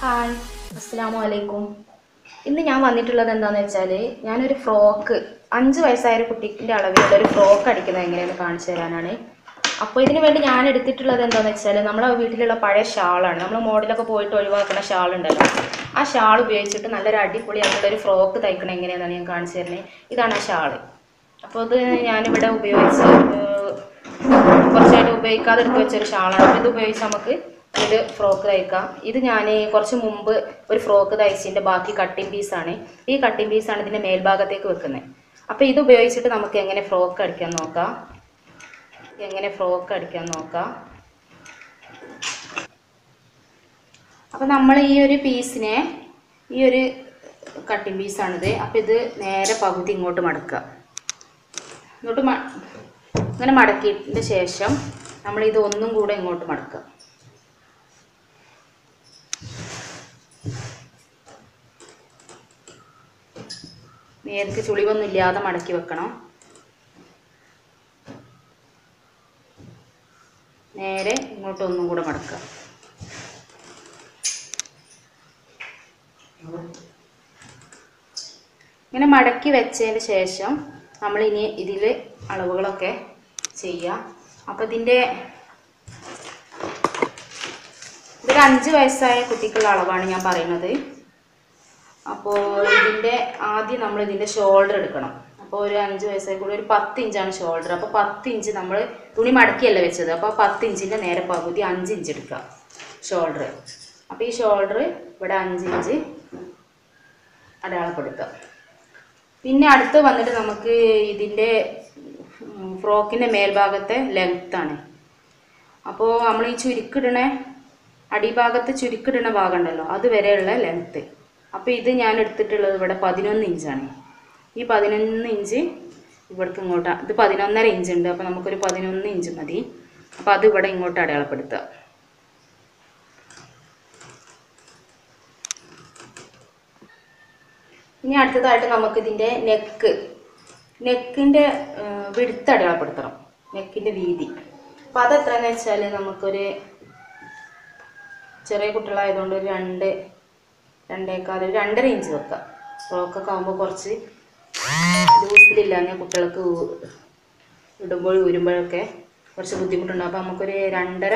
Hi അസ്സാമു അലൈക്കും ഇന്ന് ഞാൻ വന്നിട്ടുള്ളത് എന്താണെന്ന് വെച്ചാൽ ഞാനൊരു ഫ്രോക്ക് അഞ്ച് വയസ്സായ ഒരു കുട്ടിന്റെ അളവിലുള്ള ഒരു ഫ്രോക്ക് അടിക്കുന്നത് എങ്ങനെയെന്ന് കാണിച്ചു തരാനാണ്. അപ്പോൾ ഇതിന് വേണ്ടി ഞാൻ എടുത്തിട്ടുള്ളത് എന്താണെന്ന് വെച്ചാൽ നമ്മളെ വീട്ടിലുള്ള പഴയ ഷാളാണ്. നമ്മൾ മോഡലൊക്കെ പോയിട്ട് ഒഴിവാക്കുന്ന ഷാൾ ഉണ്ടല്ലോ ആ ഷാൾ ഉപയോഗിച്ചിട്ട് നല്ലൊരു അടിപൊളിയായിട്ടുള്ള ഒരു ഫ്രോക്ക് തയ്ക്കണം എങ്ങനെയാണെന്നാണ് ഞാൻ കാണിച്ചു തരുന്നത് ഇതാണ് ആ ഷാൾ. അപ്പോൾ ഇത് ഞാനിവിടെ ഉപയോഗിച്ച് കുറച്ചായിട്ട് ഉപയോഗിക്കാതെ എടുത്ത് വെച്ചൊരു ഷാളാണ്. അപ്പോൾ ഇത് ഉപയോഗിച്ച് നമുക്ക് ഒരു ഫ്രോക്ക് തയ്ക്കാം. ഇത് ഞാൻ കുറച്ച് മുമ്പ് ഒരു ഫ്രോക്ക് തയ്ച്ചതിന്റെ ബാക്കി കട്ടിങ് പീസാണ് ഈ കട്ടിംഗ് പീസാണ് ഇതിന്റെ മേൽഭാഗത്തേക്ക് വെക്കുന്നത് അപ്പോൾ ഇത് ഉപയോഗിച്ചിട്ട് നമുക്ക് എങ്ങനെ ഫ്രോക്ക് അടിക്കാൻ നോക്കാം. എങ്ങനെ ഫ്രോക്ക് അടിക്കാൻ നോക്കാം. അപ്പോൾ നമ്മൾ ഈ ഒരു പീസിനെ ഈ ഒരു കട്ടിങ് പീസാണിത് അപ്പോൾ ഇത് നേരെ പകുതി ഇങ്ങോട്ട് മടക്കുക. ഇങ്ങോട്ട് ഇങ്ങനെ മടക്കിയതിന്റെ ശേഷം നമ്മൾ ഇത് ഒന്നും കൂടെ ഇങ്ങോട്ട് മടക്കുക. നേർക്ക് ചുളിവൊന്നും ഇല്ലാതെ മടക്കി വെക്കണം. നേരെ ഇങ്ങോട്ട് ഒന്നും കൂടെ മടക്കുക. ഇങ്ങനെ മടക്കി വെച്ചതിന് ശേഷം നമ്മൾ ഇനി ഇതിൽ അളവുകളൊക്കെ ചെയ്യാം അപ്പോൾ ഇതിന്റെ ഇതൊരു അഞ്ച് വയസ്സായ കുട്ടിക്കുള്ള അളവാണ് ഞാൻ പറയുന്നത്. അപ്പോൾ ഇതിന്റെ ആദ്യം നമ്മൾ ഇതിന്റെ ഷോൾഡർ എടുക്കണം. അപ്പോൾ ഒരു അഞ്ച് വയസ്സായി കൂടി ഒരു പത്ത് ഇഞ്ചാണ് ഷോൾഡർ അപ്പോൾ പത്ത് ഇഞ്ച് നമ്മൾ തുണി മടക്കിയല്ല വെച്ചത്? അപ്പോൾ പത്ത് ഇഞ്ചിന്റെ നേരെ പകുതി അഞ്ച് ഇഞ്ച് എടുക്കുക ഷോൾഡർ അപ്പോൾ ഈ ഷോൾഡർ ഇവിടെ അഞ്ച് ഇഞ്ച് അടയാളപ്പെടുത്തുക. പിന്നെ അടുത്ത് വന്നിട്ട് നമുക്ക് ഇതിന്റെ ഫ്രോക്കിന്റെ മേൽഭാഗത്തെ ലെങ്ത്താണ് അപ്പോൾ നമ്മൾ ഈ ചുരുക്കിടണ അടിഭാഗത്ത് ചുരുക്കിടണ ഭാഗം ഉണ്ടല്ലോ അതുവരെയുള്ള ലെങ്ത്ത് അപ്പോൾ ഇത് ഞാൻ എടുത്തിട്ടുള്ളത് ഇവിടെ പതിനൊന്ന് ഇഞ്ചാണ്. ഈ പതിനൊന്ന് ഇഞ്ച് ഇവിടേക്ക് ഇങ്ങോട്ട് ഇത് പതിനൊന്നര ഇഞ്ച് ഉണ്ട് അപ്പോൾ നമുക്കൊരു പതിനൊന്ന് ഇഞ്ച് മതി. അപ്പോൾ അത് ഇവിടെ ഇങ്ങോട്ട് അടയാളപ്പെടുത്തുക. ഇനി അടുത്തതായിട്ട് നമുക്കിതിന്റെ നെക്ക് നെക്കിന്റെ വിടുത്ത് അടയാളപ്പെടുത്തണം. നെക്കിന്റെ വീതി. അപ്പോൾ അതെത്രയെന്ന് വെച്ചാൽ നമുക്കൊരു ചെറിയ കുട്ടികളായതുകൊണ്ട് ഒരു രണ്ട് രണ്ടേക്കാൽ ഒരു രണ്ടര ഇഞ്ച് വെക്കാം. ഫ്രോക്കൊക്കെ ആകുമ്പോൾ കുറച്ച് ലൂസിലില്ലാഞ്ഞ കുട്ടികൾക്ക് ഇടുമ്പോൾ ഊരുമ്പോഴൊക്കെ കുറച്ച് ബുദ്ധിമുട്ടുണ്ട് അപ്പോൾ നമുക്കൊരു രണ്ടര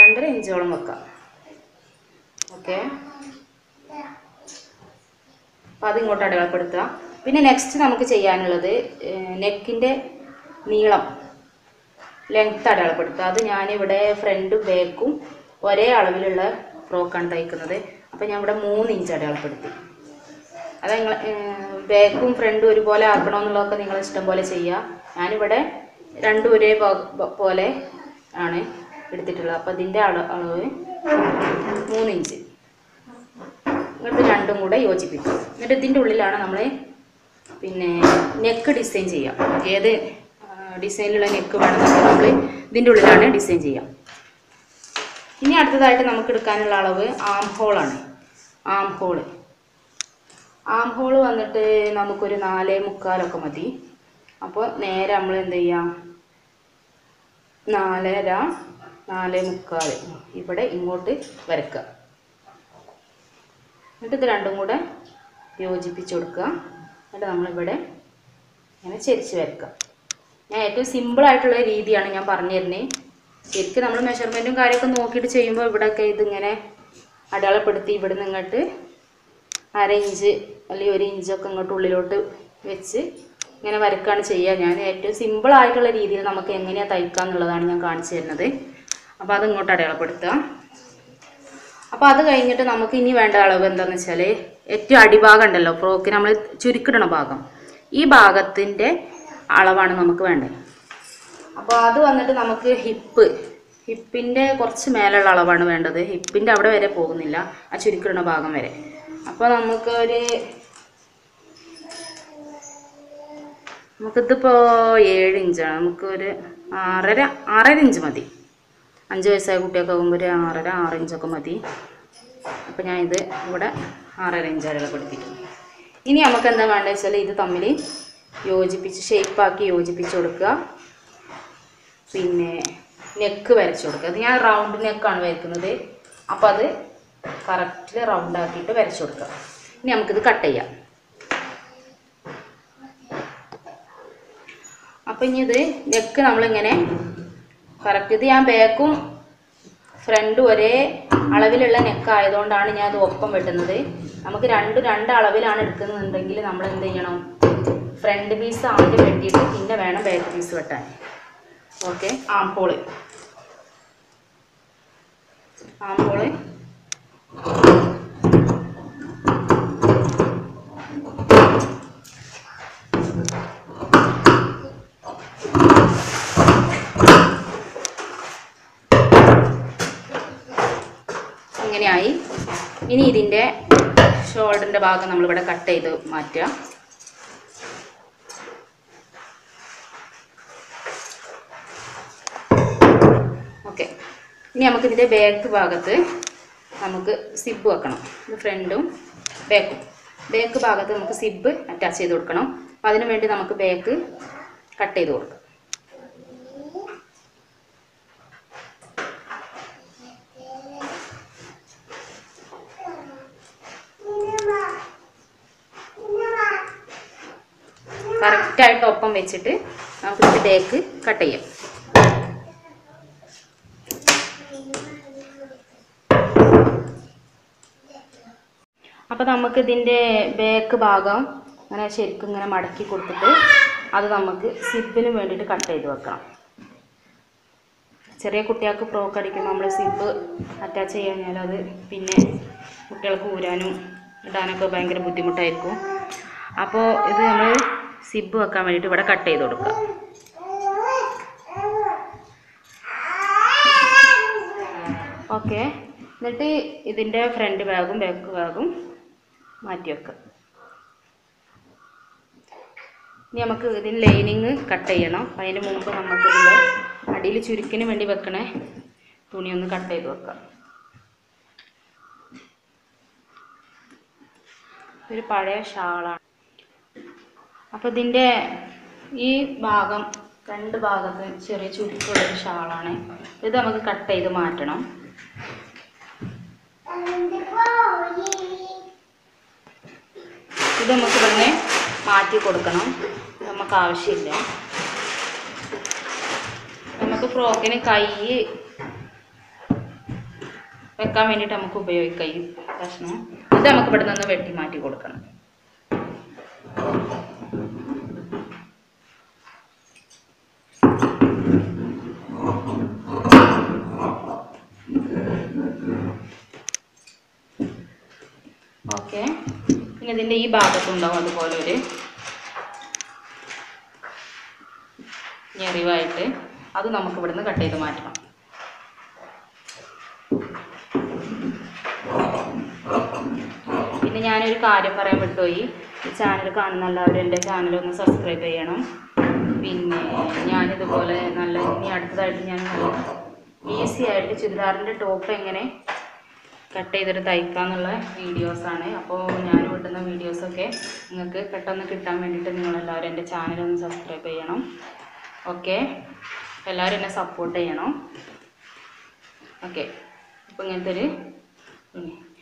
രണ്ടര ഇഞ്ചോളം വെക്കാം. ഓക്കെ അപ്പോൾ അതിങ്ങോട്ട് അടയാളപ്പെടുത്തുക. പിന്നെ നെക്സ്റ്റ് നമുക്ക് ചെയ്യാനുള്ളത് നെക്കിന്റെ നീളം ലെങ്ത്ത് അടയാളപ്പെടുത്തുക. അത് ഞാനിവിടെ ഫ്രണ്ടും ബാക്കും ഒരേ അളവിലുള്ള ഫ്രോക്കാണ് തയ്ക്കുന്നത്. അപ്പോൾ ഞാൻ ഇവിടെ മൂന്ന് ഇഞ്ച് അടയാളപ്പെടുത്തി. അത് നിങ്ങൾ ബാക്കും ഫ്രണ്ടും ഒരുപോലെ ആക്കണമെന്നുള്ളതൊക്കെ നിങ്ങൾ ഇഷ്ടം പോലെ ചെയ്യുക ഞാനിവിടെ രണ്ടും ഒരേ പോലെ ആണ് എടുത്തിട്ടുള്ളത്. അപ്പോൾ ഇതിന്റെ അള അളവ് മൂന്ന് ഇഞ്ച് എന്നിട്ട് രണ്ടും കൂടെ യോജിപ്പിക്കും. എന്നിട്ട് ഇതിന്റെ ഉള്ളിലാണ് നമ്മൾ പിന്നെ നെക്ക് ഡിസൈൻ ചെയ്യാം. ഏത് ഡിസൈനിലുള്ള നെക്ക് വേണമെന്നുണ്ടെങ്കിൽ നമ്മൾ ഇതിന്റെ ഉള്ളിലാണ് ഡിസൈൻ ചെയ്യാം. ഇനി അടുത്തതായിട്ട് നമുക്ക് എടുക്കാനുള്ള അളവ് ആം ഹോളാണ് ആം ഹോൾ ആം ഹോൾ വന്നിട്ട് നമുക്കൊരു നാലേ മുക്കാലൊക്കെ മതി. അപ്പോൾ നേരെ നമ്മൾ എന്ത് ചെയ്യാം? നാലര നാലേ മുക്കാൽ ഇവിടെ ഇങ്ങോട്ട് വരക്കുക എന്നിട്ട് ഇത് രണ്ടും കൂടെ യോജിപ്പിച്ച് കൊടുക്കുക. എന്നിട്ട് നമ്മളിവിടെ ഇങ്ങനെ ചെരിച്ച് വരക്കുക ഞാൻ ഏറ്റവും സിമ്പിളായിട്ടുള്ള രീതിയാണ് ഞാൻ പറഞ്ഞു തരുന്നത്. ശരിക്കും നമ്മൾ മെഷർമെന്റും കാര്യമൊക്കെ നോക്കിയിട്ട് ചെയ്യുമ്പോൾ ഇവിടെയൊക്കെ ഇതിങ്ങനെ അടയാളപ്പെടുത്തി ഇവിടെ നിന്ന് ഇങ്ങോട്ട് അര ഇഞ്ച് അല്ലെങ്കിൽ ഒരു ഇഞ്ചൊക്കെ ഇങ്ങോട്ട് ഉള്ളിലോട്ട് വെച്ച് ഇങ്ങനെ വരക്കുകയാണ് ചെയ്യുക ഞാൻ ഏറ്റവും സിമ്പിൾ ആയിട്ടുള്ള രീതിയിൽ നമുക്ക് എങ്ങനെയാണ് തയ്ക്കുക എന്നുള്ളതാണ് ഞാൻ കാണിച്ചു തരുന്നത്. അപ്പോൾ അത് ഇങ്ങോട്ട് അടയാളപ്പെടുത്തുക. അപ്പോൾ അത് കഴിഞ്ഞിട്ട് നമുക്ക് ഇനി വേണ്ട അളവ് എന്താണെന്ന് വെച്ചാൽ ഏറ്റവും അടിഭാഗം ഉണ്ടല്ലോ ഫ്രോക്ക് നമ്മൾ ചുരുക്കിടണ ഭാഗം. ഈ ഭാഗത്തിന്റെ അളവാണ് നമുക്ക് വേണ്ടത്. അപ്പോൾ അത് വന്നിട്ട് നമുക്ക് ഹിപ്പ് ഹിപ്പിന്റെ കുറച്ച് മേലുള്ള അളവാണ് വേണ്ടത്. ഹിപ്പിന്റെ അവിടെ വരെ പോകുന്നില്ല. ആ ചുരുക്കിടുന്ന ഭാഗം വരെ. അപ്പോൾ നമുക്കൊരു നമുക്കിതിപ്പോൾ ഏഴ് ഇഞ്ചാണ്. നമുക്കൊരു ആറര ആറര ഇഞ്ച് മതി. അഞ്ച് വയസ്സായ കുട്ടിയൊക്കെ ആകുമ്പോൾ ഒരു ആറര ആറ് ഇഞ്ചൊക്കെ മതി. അപ്പോൾ ഞാൻ ഇത് ഇവിടെ ആറര ഇഞ്ച് വരെ പഠിപ്പിക്കും ഇനി നമുക്ക് എന്താ വേണ്ടത് വെച്ചാൽ ഇത് തമ്മിൽ യോജിപ്പിച്ച് ഷേപ്പാക്കി യോജിപ്പിച്ച് കൊടുക്കുക. പിന്നെ നെക്ക് വരച്ചു കൊടുക്കുക. അത് ഞാൻ റൗണ്ട് നെക്കാണ് വരയ്ക്കുന്നത് അപ്പോൾ അത് കറക്റ്റിൽ റൗണ്ട് ആക്കിയിട്ട് വരച്ചു കൊടുക്കുക. ഇനി നമുക്കിത് കട്ട് ചെയ്യാം. അപ്പം ഇനി ഇത് നെക്ക് നമ്മളിങ്ങനെ കറക്റ്റ് ഇത് ഞാൻ ബാക്കും ഫ്രണ്ടും ഒരേ അളവിലുള്ള നെക്ക് ആയതുകൊണ്ടാണ് ഞാൻ അത് ഒപ്പം വെട്ടുന്നത്. നമുക്ക് രണ്ട് രണ്ട് അളവിലാണ് എടുക്കുന്നുണ്ടെങ്കിൽ നമ്മൾ എന്ത് ചെയ്യണം? ഫ്രണ്ട് പീസ് ആദ്യം വെട്ടിയിട്ട് പിന്നെ വേണം ബാക്ക് പീസ് വെട്ടാൻ. ഓക്കെ. ആംപോൾ ആംപോൾ ഇങ്ങനെയായി. ഇനി ഇതിന്റെ ഷോൾഡറിന്റെ ഭാഗം നമ്മളിവിടെ കട്ട് ചെയ്ത് മാറ്റുക ഓക്കെ ഇനി നമുക്ക് ഇതിന്റെ ബാക്ക് ഭാഗത്ത് നമുക്ക് സിബ് വെക്കണം. ഇത് ഫ്രണ്ടും ബാക്കും ബാക്ക് ഭാഗത്ത് നമുക്ക് സിബ് അറ്റാച്ച് ചെയ്ത് കൊടുക്കണം. അപ്പം അതിനു വേണ്ടി നമുക്ക് ബാക്ക് കട്ട് ചെയ്ത് കൊടുക്കാം. കറക്റ്റായിട്ട് ഒപ്പം വെച്ചിട്ട് നമുക്ക് ഇതിന്റെ ബാക്ക് കട്ട് ചെയ്യാം. അപ്പോൾ നമുക്ക് ഇതിന്റെ ബാക്ക് ഭാഗം അങ്ങനെ ശരിക്കും ഇങ്ങനെ മടക്കി കൊടുത്തിട്ട് അത് നമുക്ക് സിബിന് വേണ്ടിയിട്ട് കട്ട് ചെയ്ത് വെക്കാം ചെറിയ കുട്ടികൾക്ക് ഫ്രോക്ക് അടിക്കുമ്പോൾ നമ്മൾ സിബ് അറ്റാച്ച് ചെയ്ത് കഴിഞ്ഞാൽ അത് പിന്നെ കുട്ടികൾക്ക് ഊരാനും ഇടാനൊക്കെ ഭയങ്കര ബുദ്ധിമുട്ടായിരിക്കും. അപ്പോൾ ഇത് നമ്മൾ സിബ് വെക്കാൻ വേണ്ടിയിട്ട് ഇവിടെ കട്ട് ചെയ്ത് കൊടുക്കുക ഓക്കെ എന്നിട്ട് ഇതിന്റെ ഫ്രണ്ട് ബാഗും ബാക്ക് ബാഗും മാറ്റി വെക്കുക ഇനി നമുക്ക് ഇതിന് ലൈനിങ് കട്ട് ചെയ്യണം. അപ്പം അതിന് മുമ്പ് നമുക്ക് ഇതിന്റെ അടിയിൽ ചുരുക്കിന് വേണ്ടി വെക്കണേ തുണി ഒന്ന് കട്ട് ചെയ്ത് വെക്കാം. ഒരു പഴയ ഷാളാണ്. അപ്പോൾ ഇതിന്റെ ഈ ഭാഗം രണ്ട് ഭാഗത്ത് ചെറിയ ചുരുക്കുള്ളൊരു ഷാളാണ്. ഇത് നമുക്ക് കട്ട് ചെയ്ത് മാറ്റണം. ഇത് നമുക്ക് ഇവിടുന്ന് മാറ്റി കൊടുക്കണം. നമുക്ക് ആവശ്യമില്ല. നമുക്ക് ഫ്രോക്കിന് കൈ വെക്കാൻ വേണ്ടിയിട്ട് നമുക്ക് ഉപയോഗിക്കാം ഈ കഷ്ണം. ഇത് നമുക്ക് ഇവിടെ നിന്ന് വെട്ടി മാറ്റി കൊടുക്കണം ഓക്കെ ഇതിന്റെ ഈ ഭാഗത്തുണ്ടാവും അതുപോലെ ഒരു ഞെറിവായിട്ട്. അത് നമുക്ക് ഇവിടുന്ന് കട്ട് ചെയ്ത് മാറ്റണം. പിന്നെ ഞാനൊരു കാര്യം പറയാൻ വിട്ടുപോയി ഈ ചാനൽ കാണുന്ന എല്ലാവരും എന്റെ ചാനൽ ഒന്ന് സബ്സ്ക്രൈബ് ചെയ്യണം. പിന്നെ ഞാനിതുപോലെ നല്ല ഇനി അടുത്തതായിട്ട് ഞാൻ ഈസി ആയിട്ട് ചുരിദാറിന്റെ ടോപ്പ് എങ്ങനെ കട്ട് ചെയ്തിട്ട് തയ്ക്കാന്നുള്ള വീഡിയോസാണ്. അപ്പോൾ ഞാൻ വിട്ടുന്ന വീഡിയോസൊക്കെ നിങ്ങൾക്ക് പെട്ടെന്ന് കിട്ടാൻ വേണ്ടിയിട്ട് നിങ്ങളെല്ലാവരും എന്റെ ചാനലൊന്ന് സബ്സ്ക്രൈബ് ചെയ്യണം. ഓക്കെ? എല്ലാവരും എന്നെ സപ്പോർട്ട് ചെയ്യണം. ഓക്കെ? അപ്പോൾ ഇങ്ങനത്തെ ഒരു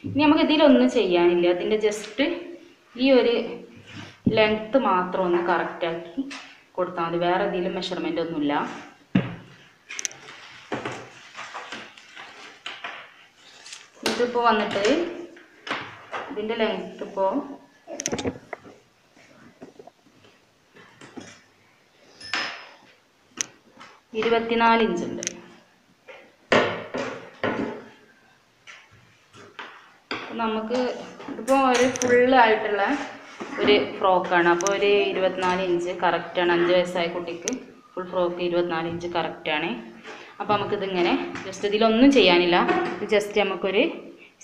ഇനി നമുക്ക് ഇതിലൊന്നും ചെയ്യാനില്ല. അതിന്റെ ജസ്റ്റ് ഈ ഒരു ലെങ്ത്ത് മാത്രം ഒന്ന് കറക്റ്റാക്കി കൊടുത്താൽ മതി. വേറെ ഇതിലും മെഷർമെന്റ് ഒന്നുമില്ല. ഇതിപ്പോൾ വന്നിട്ട് ഇതിന്റെ ലെങ്ത് ഇപ്പോൾ ഇരുപത്തിനാല് ഇഞ്ച് ഉണ്ട്. നമുക്ക് ഇതിപ്പോൾ ഒരു ഫുള്ള് ആയിട്ടുള്ള ഒരു ഫ്രോക്കാണ് അപ്പോൾ ഒരു ഇരുപത്തിനാല് ഇഞ്ച് കറക്റ്റാണ് അഞ്ച് വയസ്സായ കുട്ടിക്ക് ഫുൾ ഫ്രോക്ക് ഇരുപത്തിനാല് ഇഞ്ച് കറക്റ്റാണ് അപ്പോൾ നമുക്കിതിങ്ങനെ ജസ്റ്റ് ഇതിലൊന്നും ചെയ്യാനില്ല. ജസ്റ്റ് നമുക്കൊരു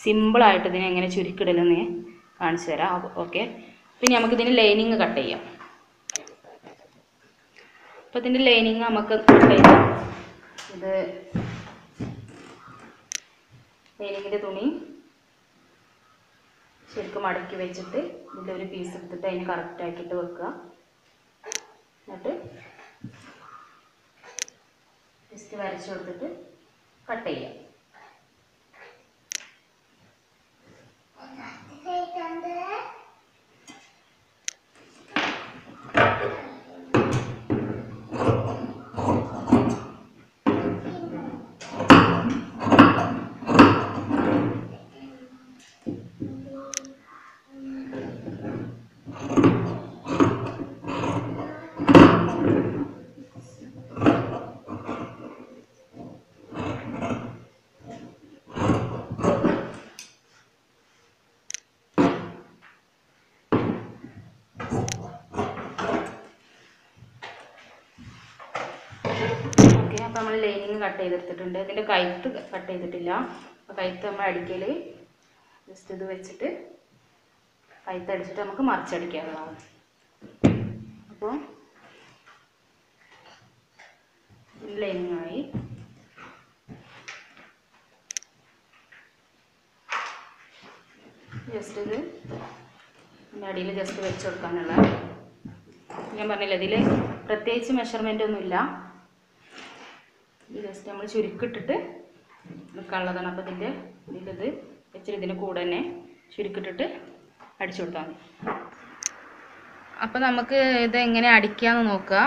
സിമ്പിളായിട്ട് ഇതിനെ എങ്ങനെ ചുരുക്കിടലെന്ന് കാണിച്ചു തരാം. ഓക്കെ പിന്നെ നമുക്കിതിന് ലൈനിങ് കട്ട് ചെയ്യാം. അപ്പോൾ ഇതിന്റെ ലൈനിങ് നമുക്ക് കട്ട് ചെയ്യാം. ഇത് ലൈനിങ്ങിന്റെ തുണി ശരിക്കും മടക്കി വെച്ചിട്ട് ഇതിന്റെ ഒരു പീസ് എടുത്തിട്ട് അതിന് കറക്റ്റ് ആക്കിയിട്ട് വെക്കുക. എന്നിട്ട് ജസ്റ്റ് വരച്ചു കൊടുത്തിട്ട് കട്ട് ചെയ്യാം. take them the അപ്പോൾ നമ്മൾ ലൈനിങ് കട്ട് ചെയ്തെടുത്തിട്ടുണ്ട്. ഇതിന്റെ കഴുത്ത് കട്ട് ചെയ്തിട്ടില്ല. അപ്പോൾ കഴുത്ത് നമ്മൾ അടിക്കൽ ജസ്റ്റ് ഇത് വെച്ചിട്ട് കഴുത്ത് അടിച്ചിട്ട് നമുക്ക് മറിച്ചടിക്കാവുന്നതാണ്. അപ്പോൾ ലൈനിങ് ആയി. ജസ്റ്റ് ഇത് അടിയിൽ ജസ്റ്റ് വെച്ച് കൊടുക്കാനുള്ള ഞാൻ പറഞ്ഞില്ല ഇതിൽ പ്രത്യേകിച്ച് മെഷർമെന്റ് ഒന്നുമില്ല. ജസ്റ്റ് നമ്മൾ ചുരുക്കിട്ടിട്ട് നിൽക്കാനുള്ളതാണ് അപ്പോൾ ഇതിന്റെ ഇതിലത് വെച്ചിട്ട് ഇതിന് കൂടെ തന്നെ ചുരുക്കിട്ടിട്ട് അടിച്ചു കൊടുത്താൽ മതി. അപ്പോൾ നമുക്ക് ഇത് എങ്ങനെ അടിക്കാമെന്ന് നോക്കുക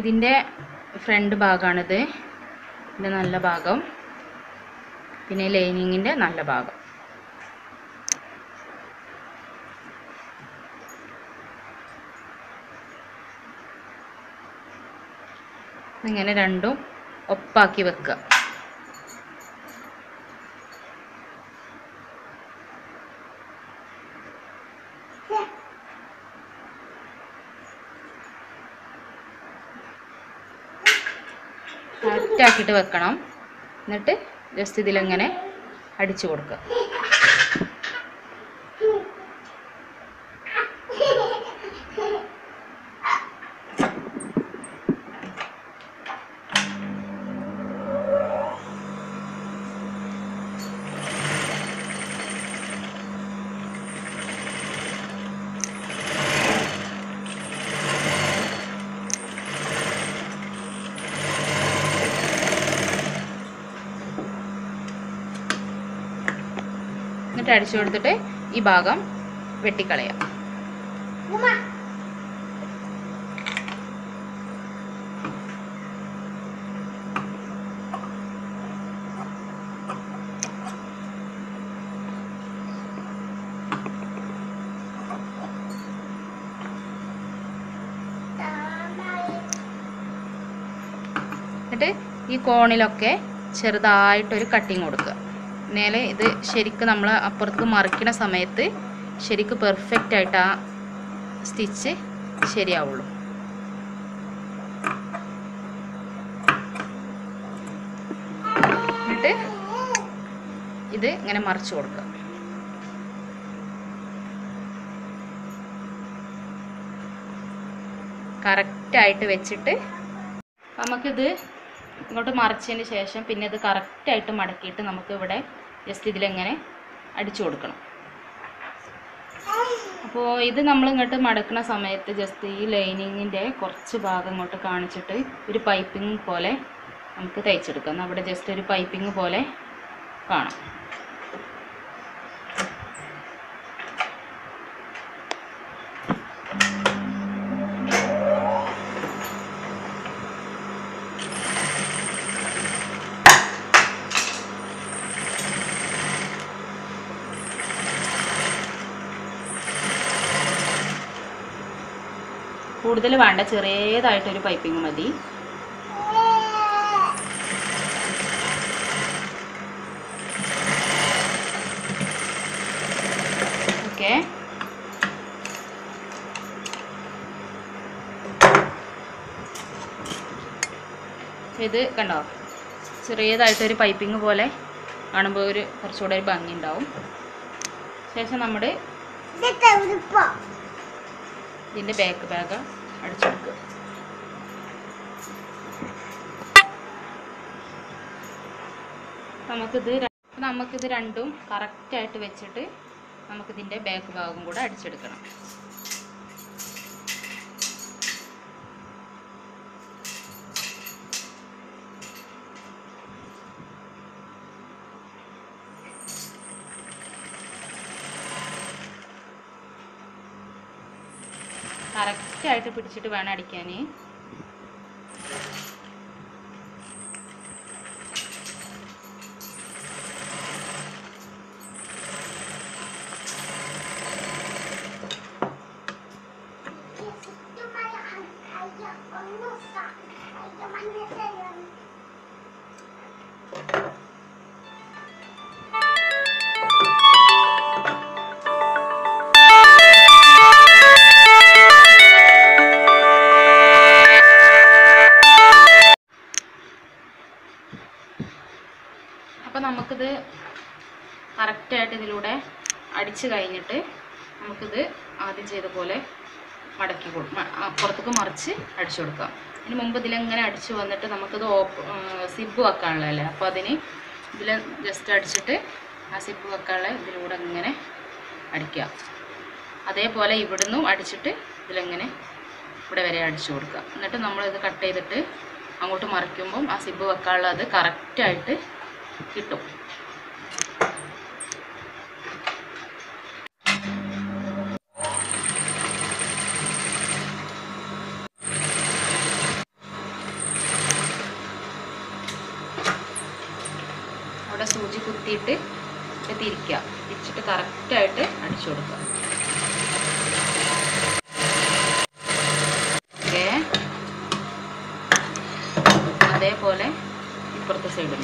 ഇതിന്റെ ഫ്രണ്ട് ഭാഗമാണിത് ഇതിന്റെ നല്ല ഭാഗം. പിന്നെ ലൈനിങ്ങിന്റെ നല്ല ഭാഗം. ഇങ്ങനെ രണ്ടും ഒപ്പാക്കി വെക്കുക. കറക്റ്റാക്കിയിട്ട് വെക്കണം. എന്നിട്ട് ജസ്റ്റ് ഇതിലിങ്ങനെ അടിച്ചു കൊടുക്കുക. എന്നിട്ട് അടിച്ചു കൊടുത്തിട്ട് ഈ ഭാഗം വെട്ടിക്കളയാം. എന്നിട്ട് ഈ കോണിലൊക്കെ ചെറുതായിട്ടൊരു കട്ടിങ് കൊടുക്കുക. നേരെ ഇത് ശരിക്കും നമ്മൾ അപ്പുറത്ത് മറിക്കണ സമയത്ത് ശരിക്കും പെർഫെക്റ്റ് ആയിട്ട് ആ സ്റ്റിച്ച് ശരിയാവുള്ളൂ. എന്നിട്ട് ഇത് ഇങ്ങനെ മറിച്ച് കൊടുക്കുക. കറക്റ്റായിട്ട് വെച്ചിട്ട് നമുക്കിത് ഇങ്ങോട്ട് മറിച്ചതിന് ശേഷം പിന്നെ ഇത് കറക്റ്റായിട്ട് മടക്കിയിട്ട് നമുക്ക് ഇവിടെ ജസ്റ്റ് ഇതിലെങ്ങനെ അടിച്ചു കൊടുക്കണം. അപ്പോൾ ഇത് നമ്മൾ ഇങ്ങോട്ട് മടക്കുന്ന സമയത്ത് ജസ്റ്റ് ഈ ലൈനിങ്ങിന്റെ കുറച്ച് ഭാഗം ഇങ്ങോട്ട് കാണിച്ചിട്ട് ഒരു പൈപ്പിംഗ് പോലെ നമുക്ക് തയ്ച്ചെടുക്കാം. അവിടെ ജസ്റ്റ് ഒരു പൈപ്പിംഗ് പോലെ കാണാം. കൂടുതൽ വേണ്ട ചെറിയതായിട്ടൊരു പൈപ്പിംഗ് മതി. ഓക്കെ ഇത് കണ്ടോ? ചെറിയതായിട്ടൊരു പൈപ്പിംഗ് പോലെ കാണുമ്പോൾ ഒരു കുറച്ചുകൂടെ ഒരു ഭംഗി ഉണ്ടാവും. ശേഷം നമ്മുടെ ഇതിന്റെ ബാക്ക് ബാഗ് അടിച്ചു കൊടുക്കുക നമുക്കിത് നമുക്കിത് രണ്ടും കറക്റ്റായിട്ട് വെച്ചിട്ട് നമുക്കിതിന്റെ ബാക്ക് ഭാഗം കൂടെ അടിച്ചെടുക്കണം. കറക്റ്റായിട്ട് പിടിച്ചിട്ട് വേണം അടിക്കാൻ. അടിച്ചു കൊടുക്കാം അതിന് മുമ്പ് ഇതിലെങ്ങനെ അടിച്ചു വന്നിട്ട് നമുക്കിത് ഓപ്പ് സിബ് വെക്കാനുള്ളതല്ലേ? അപ്പോൾ അതിന് ഇതിൽ ജസ്റ്റ് അടിച്ചിട്ട് ആ സിബ് വെക്കാനുള്ള ഇതിലൂടെ ഇങ്ങനെ അടിക്കുക. അതേപോലെ ഇവിടുന്നും അടിച്ചിട്ട് ഇതിലെങ്ങനെ ഇവിടെ വരെ അടിച്ചു കൊടുക്കുക. എന്നിട്ട് നമ്മളിത് കട്ട് ചെയ്തിട്ട് അങ്ങോട്ട് മറിക്കുമ്പം ആ സിബ് വെക്കാനുള്ളത് കറക്റ്റായിട്ട് കിട്ടും. സൂചി കുത്തിയിട്ട് തിരിക്കുക തിരിച്ചിട്ട് കറക്റ്റായിട്ട് അടിച്ചു കൊടുക്കുക. അതേപോലെ ഇപ്പുറത്തെ സൈഡിൽ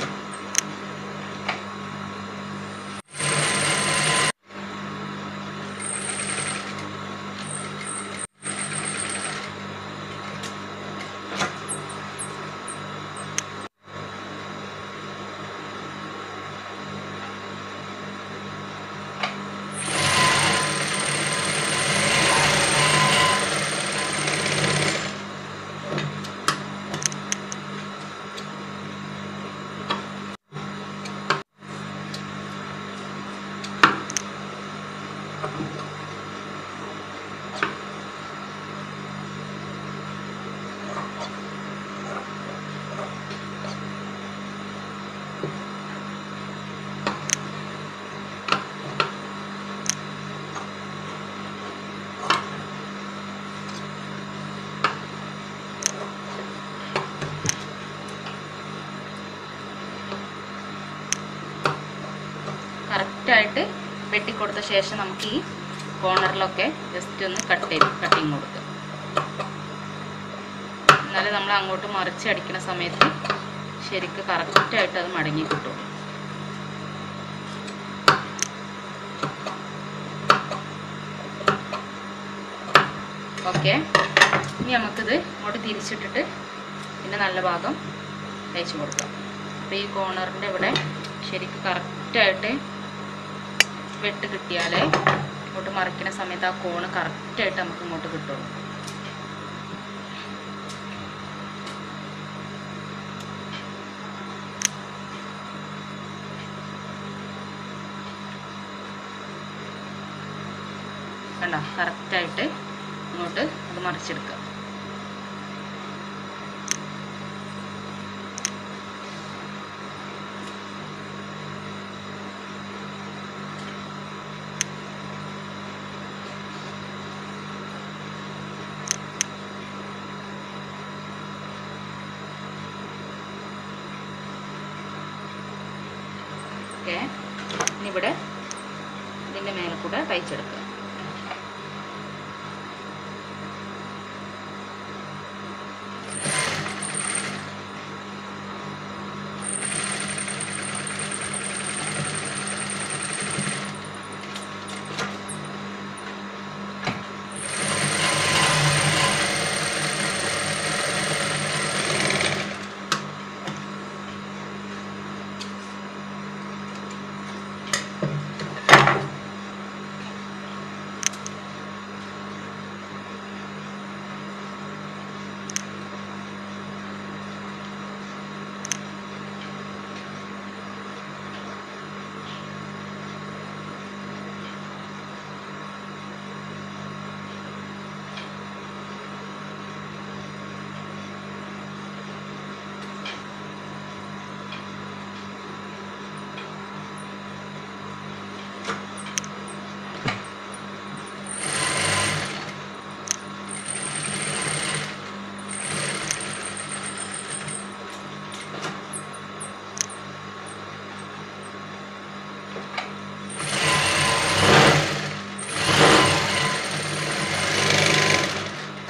കറക്റ്റായിട്ട് വെട്ടിക്കൊടുത്ത ശേഷം നമുക്ക് ഈ കോർണറിലൊക്കെ ജസ്റ്റ് ഒന്ന് കട്ട് ചെയ്ത് കട്ടിങ് കൊടുക്കുക എന്നാലേ നമ്മൾ അങ്ങോട്ട് മറിച്ച് അടിക്കുന്ന സമയത്ത് ശരിക്ക് കറക്റ്റായിട്ട് അത് മടങ്ങി കിട്ടും. ഓക്കെ. ഇനി നമുക്കിത് ഇങ്ങോട്ട് തിരിച്ചിട്ടിട്ട് ഇതിന്റെ നല്ല ഭാഗം തയ്ച്ചു കൊടുക്കാം. അപ്പോൾ ഈ കോർണറിന്റെ ഇവിടെ ശരിക്ക് കറക്റ്റായിട്ട് വെട്ട് കിട്ടിയാലേ ഇങ്ങോട്ട് മറിക്കുന്ന സമയത്ത് ആ കോണ് കറക്റ്റായിട്ട് നമുക്ക് ഇങ്ങോട്ട് കിട്ടുള്ളൂ. കണ്ടോ? കറക്റ്റായിട്ട് ഇങ്ങോട്ട് അത് മറിച്ചെടുക്കുക ഓക്കെ ഇനി ഇവിടെ ഇതിന്റെ മേലെ കൂടെ തയ്ച്ചെടുക്കുക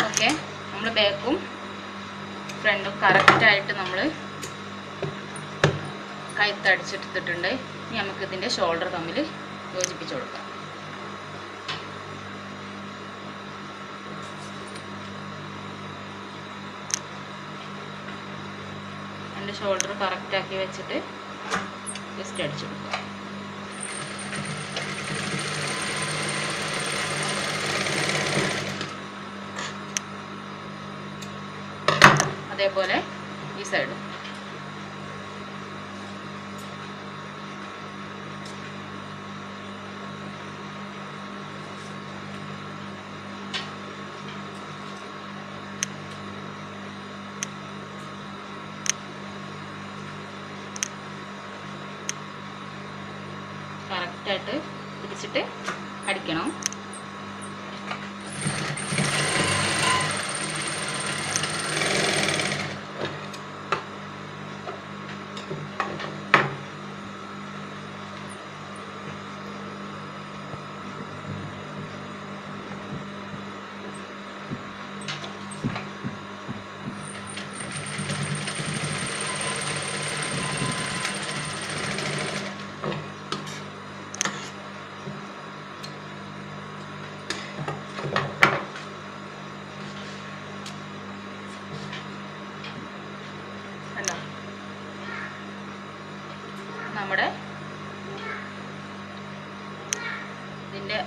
ഓക്കെ നമ്മൾ ബാക്കും ഫ്രണ്ടും കറക്റ്റായിട്ട് നമ്മൾ കൈത്തടിച്ചെടുത്തിട്ടുണ്ട്. ഇനി നമുക്കിതിന്റെ ഷോൾഡർ തമ്മിൽ യോജിപ്പിച്ച് കൊടുക്കാം. എന്റെ ഷോൾഡർ കറക്റ്റാക്കി വെച്ചിട്ട് ജസ്റ്റ് അടിച്ചു കൊടുക്കുക അതേപോലെ ഈ സൈഡും കറക്റ്റായിട്ട് പിടിച്ചിട്ട് അടിക്കണം കണ്ടോ നമ്മുടെ ഇതിന്റെ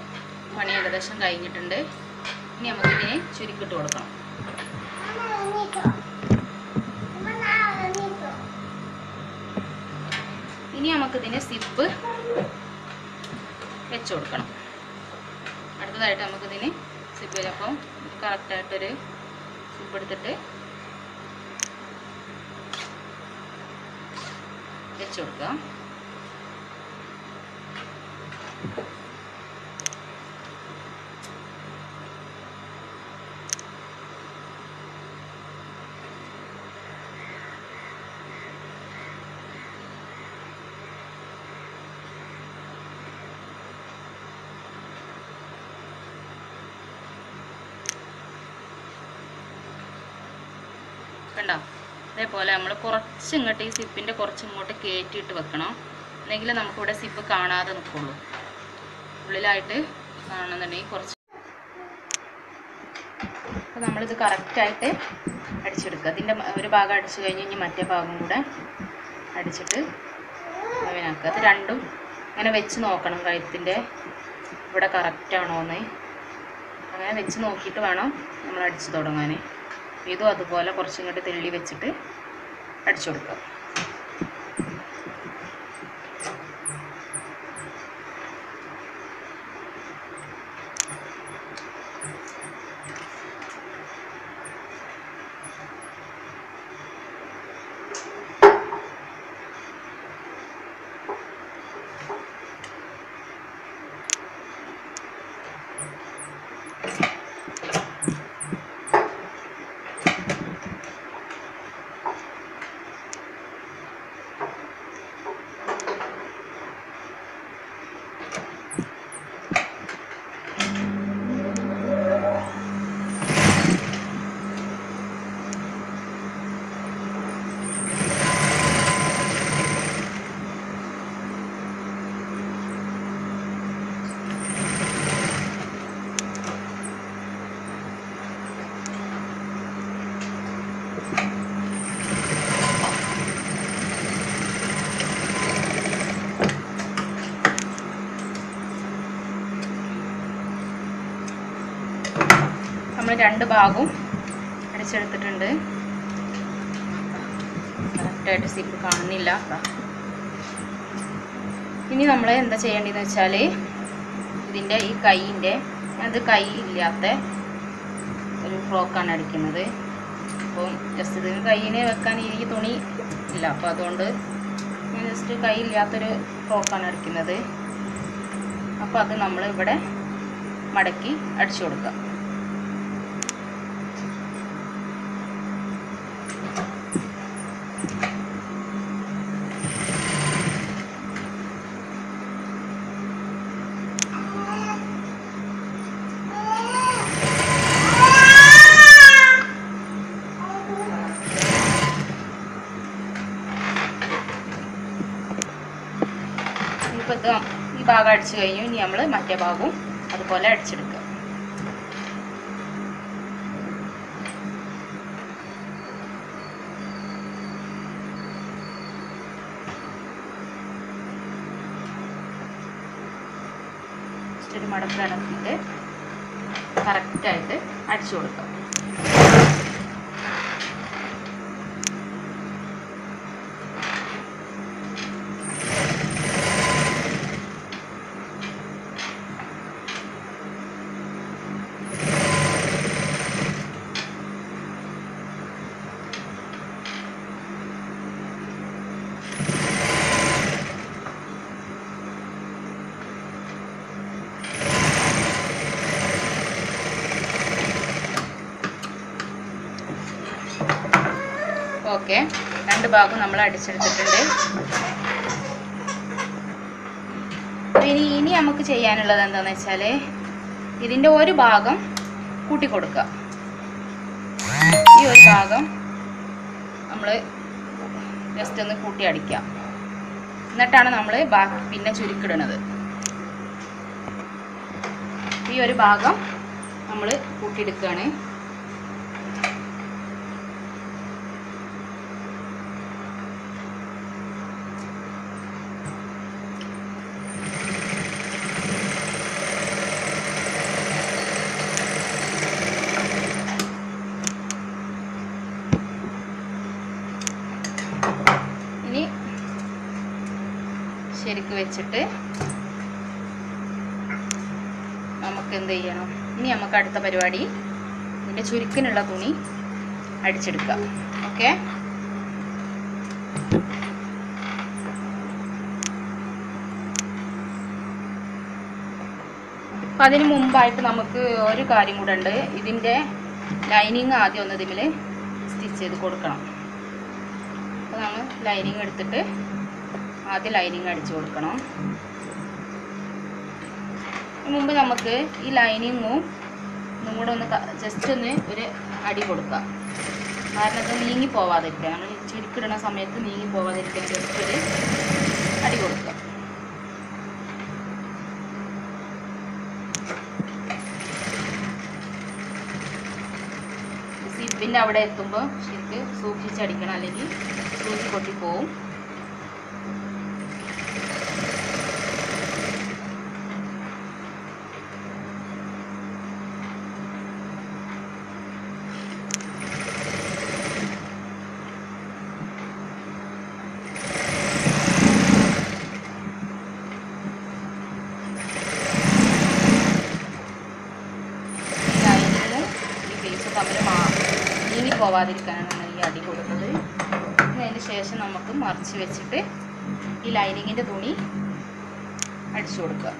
പണി ഏകദേശം കഴിഞ്ഞിട്ടുണ്ട്. ഇനി നമുക്കിതിനെ ചുരുക്കിട്ട് കൊടുക്കണം. ഇനി നമുക്കിതിന് സിപ്പ് വെച്ച് കൊടുക്കണം. അടുത്തതായിട്ട് നമുക്കിതിന് സിപ്പ് ചിലപ്പം കറക്റ്റായിട്ടൊരു സിപ്പ് എടുത്തിട്ട് വെച്ച് കൊടുക്കുക കണ്ടോ അതേപോലെ നമ്മൾ കുറച്ച് ഇങ്ങോട്ട് ഈ സിപ്പിന്റെ കുറച്ച് ഇങ്ങോട്ട് കയറ്റിയിട്ട് വെക്കണം. അല്ലെങ്കിൽ നമുക്കിവിടെ സിപ്പ് കാണാതെ നിൽക്കുള്ളൂ ഉള്ളിലായിട്ട് കാണുന്നുണ്ടെങ്കിൽ കുറച്ച് അപ്പോൾ നമ്മളിത് കറക്റ്റായിട്ട് അടിച്ചെടുക്കുക. അതിന്റെ ഒരു ഭാഗം അടിച്ചു കഴിഞ്ഞ് ഇനി മറ്റേ ഭാഗം കൂടെ അടിച്ചിട്ട് അവനാക്കുക അത് രണ്ടും അങ്ങനെ വെച്ച് നോക്കണം കഴുത്തിന്റെ ഇവിടെ കറക്റ്റാണോ എന്ന്. അങ്ങനെ വെച്ച് നോക്കിയിട്ട് വേണം നമ്മൾ അടിച്ചു തുടങ്ങാൻ. ഇതും അതുപോലെ കുറച്ചും കൂടി തെള്ളി വെച്ചിട്ട് അടിച്ചു കൊടുക്കുക നമ്മൾ രണ്ട് ഭാഗവും അടിച്ചെടുത്തിട്ടുണ്ട്. കറക്റ്റായിട്ട് സിപ്പ് കാണുന്നില്ല. ഇനി നമ്മൾ എന്താ ചെയ്യേണ്ടതെന്ന് വെച്ചാൽ ഇതിന്റെ ഈ കൈയിന്റെ അത് കൈ ഇല്ലാത്ത ഒരു ഫ്രോക്കാണ് അടിക്കുന്നത്. അപ്പോൾ ജസ്റ്റ് ഇതിന് കൈയിന് വെക്കാൻ എനിക്ക് തുണി ഇല്ല. അപ്പോൾ അതുകൊണ്ട് ഞാൻ ജസ്റ്റ് കൈ ഇല്ലാത്തൊരു ഫ്രോക്കാണ് അടിക്കുന്നത്. അപ്പോൾ അത് നമ്മൾ ഇവിടെ മടക്കി അടിച്ചു കൊടുക്കുക. ഭാഗം അടിച്ചു കഴിഞ്ഞു. ഇനി നമ്മൾ മറ്റേ ഭാഗവും അതുപോലെ അടിച്ചെടുക്കുക. ഒരു മടക്ക് കണക്കിട്ട് കറക്റ്റായിട്ട് അടിച്ചു കൊടുക്കുക. ഭാഗം നമ്മൾ അടിച്ചെടുത്തിട്ടുണ്ട്. ഇനി ഇനി നമുക്ക് ചെയ്യാനുള്ളത് എന്താണെന്ന് വെച്ചാൽ ഇതിന്റെ ഒരു ഭാഗം കൂട്ടിക്കൊടുക്കുക. ഈ ഒരു ഭാഗം നമ്മൾ ജസ്റ്റ് ഒന്ന് കൂട്ടി അടിക്കാം എന്നിട്ടാണ് നമ്മൾ ബാക്കി പിന്നെ ചുരുക്കിടുന്നത്. ഈ ഒരു ഭാഗം നമ്മൾ കൂട്ടിയെടുക്കുകയാണ് ഇനി ശരിക്ക് വെച്ചിട്ട് നമുക്ക് എന്ത് ചെയ്യണം? ഇനി നമുക്ക് അടുത്ത പരിപാടി ഇതിന്റെ ചുരുക്കിനുള്ള തുണി അടിച്ചെടുക്കാം ഓക്കെ? അപ്പം അതിന് മുമ്പായിട്ട് നമുക്ക് ഒരു കാര്യം കൂടെ ഉണ്ട്. ഇതിന്റെ ലൈനിങ് ആദ്യം ഒന്ന് സ്റ്റിച്ച് ചെയ്ത് കൊടുക്കണം. അപ്പോൾ നമ്മൾ ലൈനിങ് എടുത്തിട്ട് ആദ്യം ലൈനിങ് അടിച്ചു കൊടുക്കണം. മുമ്പ് നമുക്ക് ഈ ലൈനിങ്ങും കൂടെ ഒന്ന് ജസ്റ്റ് ഒന്ന് ഒരു അടി കൊടുക്കാം. കാരണം അത് നീങ്ങി പോവാതിരിക്കുക. നമ്മൾ ചുരുക്കിടുന്ന സമയത്ത് നീങ്ങി പോവാതിരിക്കാൻ ജസ്റ്റ് ഒരു അടി കൊടുക്കുക സിപ്പിന്റെ അവിടെ എത്തുമ്പോൾ ശരിക്ക് സൂക്ഷിച്ചടിക്കണം. അല്ലെങ്കിൽ സൂചി പൊട്ടിപ്പോവും ഈ ലൈനിങ്ങും ഈ പീസ് തമ്മിൽ മാ നീങ്ങി പോവാതിരിക്കാനാണ് ഈ അടി കൊടുത്തത്. അതിന് ശേഷം നമുക്ക് മറിച്ച് വെച്ചിട്ട് ഈ ലൈനിങ്ങിന്റെ തുണി അടിച്ചു കൊടുക്കുക.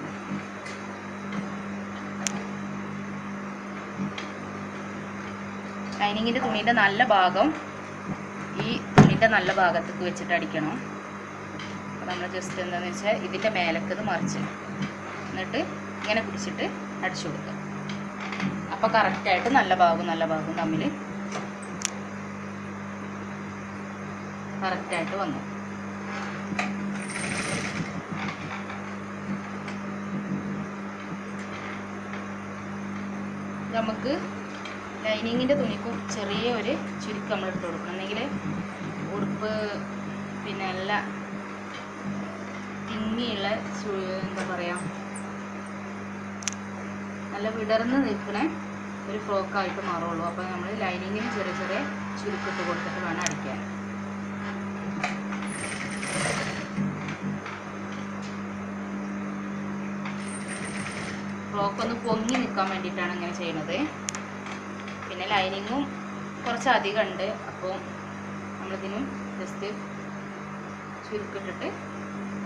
ലൈനിങ്ങിന്റെ തുണീന്റെ നല്ല ഭാഗം ഈ തുണിന്റെ നല്ല ഭാഗത്തേക്ക് വെച്ചിട്ട് അടിക്കണം. അപ്പോൾ നമ്മൾ ജസ്റ്റ് എന്താണെന്ന് വെച്ചാൽ ഇതിന്റെ മേലക്കത് മറിച്ച് എന്നിട്ട് ഇങ്ങനെ പിടിച്ചിട്ട് അടിച്ചു കൊടുക്കുക. അപ്പോൾ കറക്റ്റായിട്ട് നല്ല ഭാഗവും നല്ല ഭാഗവും തമ്മിൽ കറക്റ്റായിട്ട് വന്നു. നമുക്ക് ലൈനിങ്ങിന്റെ തുണിക്കും ചെറിയ ഒരു ചുരുക്കം നമ്മൾ ഇട്ട് കൊടുക്കണം. എന്നെങ്കിൽ ഉടുപ്പ് പിന്നെ നല്ല തിങ്ങിയുള്ള എന്താ പറയുക നല്ല വിടർന്ന് നിൽക്കുന്ന ഒരു ഫ്രോക്കായിട്ട് മാറുള്ളൂ അപ്പോൾ നമ്മൾ ലൈനിങ്ങിന് ചെറിയ ചെറിയ ചുരുക്കിട്ട് കൊടുത്തിട്ട് വേണം അടിക്കാൻ. ഫ്രോക്ക് ഒന്ന് പൊങ്ങി നിൽക്കാൻ വേണ്ടിയിട്ടാണ് ഇങ്ങനെ ചെയ്യണത്. പിന്നെ ലൈനിങ്ങും കുറച്ച് അധികം ഉണ്ട്. അപ്പോൾ നമ്മളിതിനും ജസ്റ്റ് ചുരുക്കിട്ടിട്ട്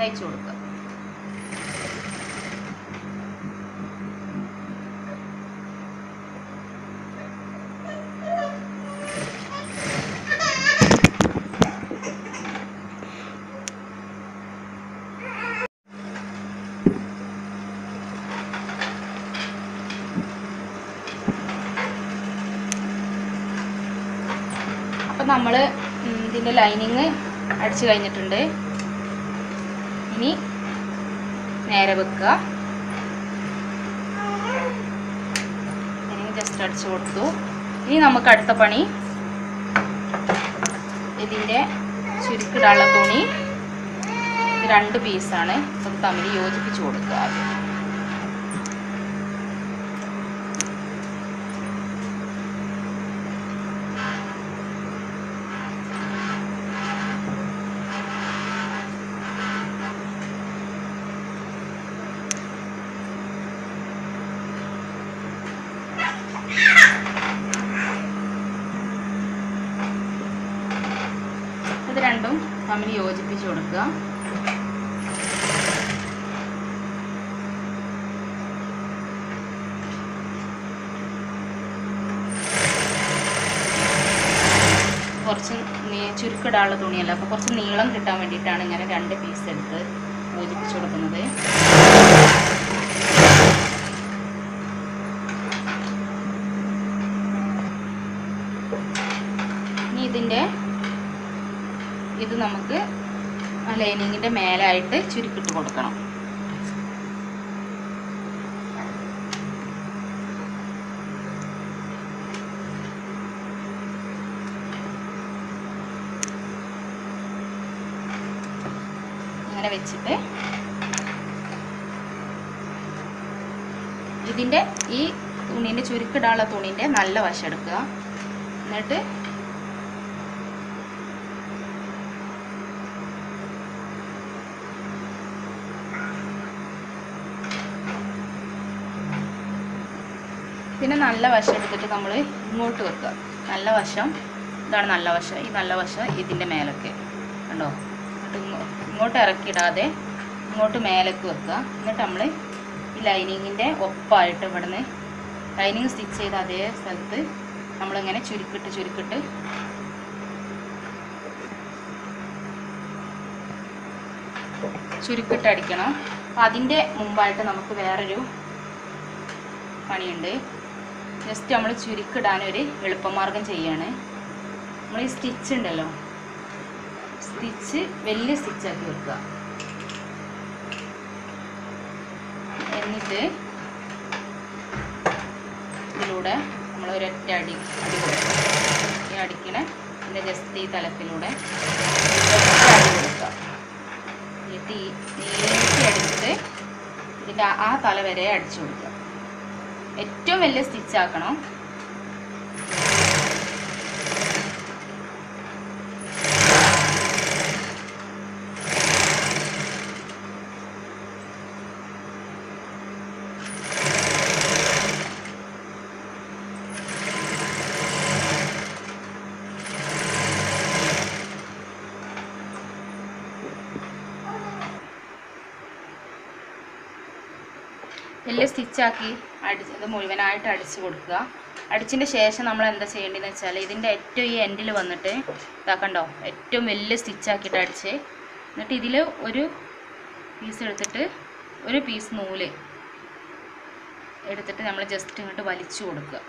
തയ്ച്ചു കൊടുക്കുക അപ്പം നമ്മൾ ഇതിന്റെ ലൈനിങ് അടിച്ചു കഴിഞ്ഞിട്ടുണ്ട്. ഇനി നേരെ വെക്കുക ജസ്റ്റ് അടിച്ചു കൊടുത്തു. ഇനി നമുക്ക് അടുത്ത പണി. ഇതിന്റെ ചുരുക്കിടാനുള്ള തുണി. രണ്ട് പീസാണ് അത് തമ്മിൽ യോജിപ്പിച്ച് കൊടുക്കുക ആദ്യം രണ്ടും തമ്മിൽ യോജിപ്പിച്ച് കൊടുക്കുക കുറച്ച് ചുരുക്കിടാനുള്ള തുണിയല്ല. അപ്പോൾ കുറച്ച് നീളം കിട്ടാൻ വേണ്ടിയിട്ടാണ് ഞാൻ രണ്ട് പീസ് എടുത്ത് യോജിപ്പിച്ച് കൊടുക്കുന്നത്. ഇനി ഇതിന്റെ ഇത് നമുക്ക് ആ ലൈനിങ്ങിന്റെ മേലായിട്ട് ചുരുക്കിട്ട് കൊടുക്കണം അങ്ങനെ വെച്ചിട്ട് ഇതിന്റെ ഈ തുണീന്റെ ചുരുക്കിടാനുള്ള തുണീന്റെ നല്ല വശം എടുക്കുക. എന്നിട്ട് പിന്നെ നല്ല വശം എടുത്തിട്ട് നമ്മൾ ഇങ്ങോട്ട് വെക്കുക. നല്ല വശം ഇതാണ് നല്ല വശം. ഈ നല്ല വശം ഇതിന്റെ മേലൊക്കെ. കണ്ടോ? എന്നിട്ട് ഇങ്ങോട്ട് ഇറക്കിയിടാതെ ഇങ്ങോട്ട് മേലേക്ക് വെക്കുക. എന്നിട്ട് നമ്മൾ ഈ ലൈനിങ്ങിന്റെ ഒപ്പായിട്ട് ഇവിടുന്ന് ലൈനിങ് സ്റ്റിച്ച് ചെയ്ത അതേ സ്ഥലത്ത് നമ്മളിങ്ങനെ ചുരുക്കിട്ട് ചുരുക്കിട്ട് ചുരുക്കിട്ട് അടിക്കണം. അപ്പം അതിന്റെ മുമ്പായിട്ട് നമുക്ക് വേറൊരു പണിയുണ്ട്. ജസ്റ്റ് നമ്മൾ ചുരുക്കിടാനൊരു എളുപ്പമാർഗം ചെയ്യാണ്. നമ്മൾ ഈ സ്റ്റിച്ച് ഉണ്ടല്ലോ. സ്റ്റിച്ച് വലിയ സ്റ്റിച്ചാക്കി വെക്കുക എന്നിട്ട് ഇതിലൂടെ നമ്മൾ ഒരൊറ്റ അടി അടി കൊടുക്കുക. ഈ അടിക്കണ എന്റെ ജസ്റ്റ് ഈ തലത്തിലൂടെ അടി കൊടുക്കുക. എന്നിട്ട് അടിച്ചിട്ട് ഇതിന്റെ ആ- തല വരെ അടിച്ചു കൊടുക്കുക. ഏറ്റവും വലിയ സ്റ്റിച്ച് സ്റ്റിച്ചാക്കി അടിച്ച് ഇത് മുഴുവനായിട്ട് അടിച്ച് കൊടുക്കുക. അടിച്ചതിന്റെ ശേഷം നമ്മൾ എന്താ ചെയ്യേണ്ടതെന്ന് വെച്ചാൽ ഇതിന്റെ ഏറ്റവും ഈ എൻഡിൽ വന്നിട്ട് ഇതാക്കണ്ടോ ഏറ്റവും വലിയ സ്റ്റിച്ചാക്കിയിട്ട് അടിച്ച് എന്നിട്ട് ഇതിൽ ഒരു പീസ് എടുത്തിട്ട് ഒരു പീസ് നൂൽ എടുത്തിട്ട് നമ്മൾ ജസ്റ്റ് ഇങ്ങോട്ട് വലിച്ചു കൊടുക്കുക.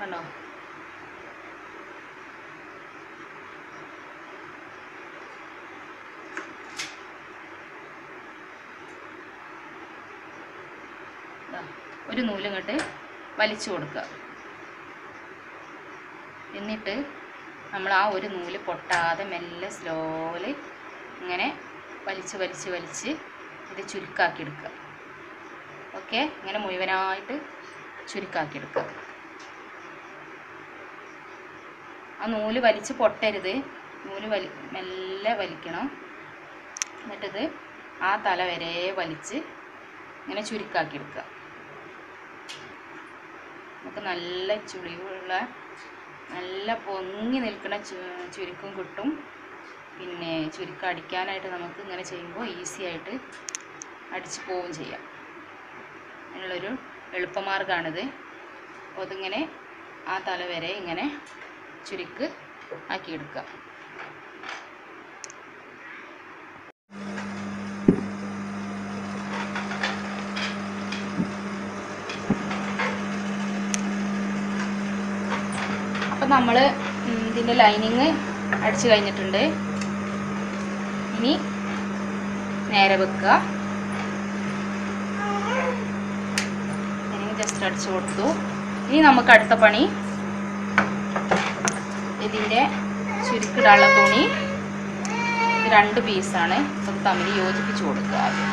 കണ്ടോ? ഒരു നൂൽ കെട്ട് വലിച്ചു കൊടുക്കുക. എന്നിട്ട് നമ്മൾ ആ ഒരു നൂൽ പൊട്ടാതെ മെല്ലെ സ്ലോലി ഇങ്ങനെ വലിച്ച് വലിച്ച് വലിച്ച് ഇത് ചുരുക്കാക്കി എടുക്കുക ഓക്കെ ഇങ്ങനെ മുഴുവനായിട്ട് ചുരുക്കാക്കി എടുക്കുക ആ നൂൽ വലിച്ച് പൊട്ടരുത്. നൂൽ വലി മെല്ലെ വലിക്കണം. എന്നിട്ടിത് ആ തല വരെ വലിച്ച് ഇങ്ങനെ ചുരുക്കാക്കി എടുക്കുക നമുക്ക് നല്ല ചുളിവുള്ള നല്ല പൊങ്ങി നിൽക്കുന്ന ചുരുക്കും കിട്ടും. പിന്നെ ചുരുക്കം അടിക്കാനായിട്ട് നമുക്ക് ഇങ്ങനെ ചെയ്യുമ്പോൾ ഈസി ആയിട്ട് അടിച്ച് പോവുകയും ചെയ്യാം. അതിനുള്ളൊരു എളുപ്പമാർഗമാണിത് അപ്പോൾ അതിങ്ങനെ ആ തല വരെ ഇങ്ങനെ ചുരുക്ക് ആക്കിയെടുക്കുക. നമ്മൾ ഇതിന്റെ ലൈനിങ് അടിച്ചു കഴിഞ്ഞിട്ടുണ്ട്. ഇനി നേരെ വെക്കുക. ജസ്റ്റ് അടിച്ചു കൊടുത്തു. ഇനി നമുക്ക് അടുത്ത പണി. ഇതിന്റെ ചുരുക്കിടാനുള്ള തുണി. രണ്ട് പീസാണ് അത് തമ്മിൽ യോജിപ്പിച്ച് കൊടുക്കുക ആദ്യം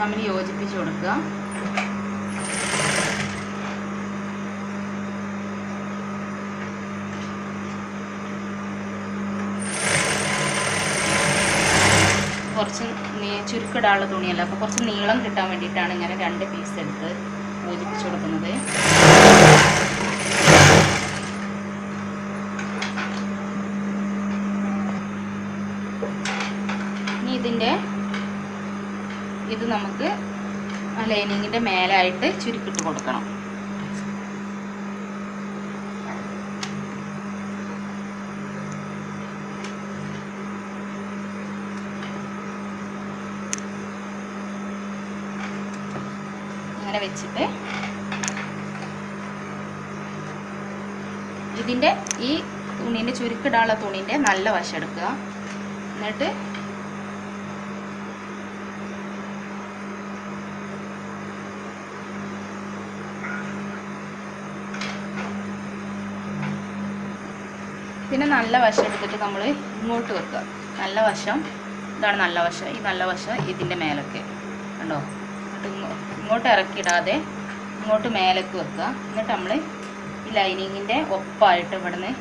തമ്മിൽ യോജിപ്പിച്ച് കൊടുക്കുക കുറച്ച് ചുരുക്കിടാനുള്ള തുണിയല്ല. അപ്പോൾ കുറച്ച് നീളം കിട്ടാൻ വേണ്ടിയിട്ടാണ് ഞാൻ രണ്ട് പീസ് എടുത്ത് യോജിപ്പിച്ച് കൊടുക്കുന്നത്. ഇനി ഇതിന്റെ ഇത് നമുക്ക് ലൈനിങ്ങിന്റെ മേലായിട്ട് ചുരുക്കിട്ട് കൊടുക്കണം അങ്ങനെ വെച്ചിട്ട്. ഇതിന്റെ ഈ തുണീന്റെ ചുരുക്കിടാനുള്ള തുണീന്റെ നല്ല വശം എടുക്കുക. എന്നിട്ട് പിന്നെ നല്ല വശം എടുത്തിട്ട് നമ്മൾ ഇങ്ങോട്ട് വെക്കുക. നല്ല വശം. ഇതാണ് നല്ല വശം. ഈ നല്ല വശം ഇതിന്റെ മേലൊക്കെ. കണ്ടോ? എന്നിട്ട് ഇങ്ങോ- ഇങ്ങോട്ട് ഇറക്കിയിടാതെ ഇങ്ങോട്ട് മേലേക്ക് വെക്കുക. എന്നിട്ട് നമ്മൾ ഈ ലൈനിങ്ങിന്റെ ഒപ്പായിട്ട് ഇവിടുന്ന്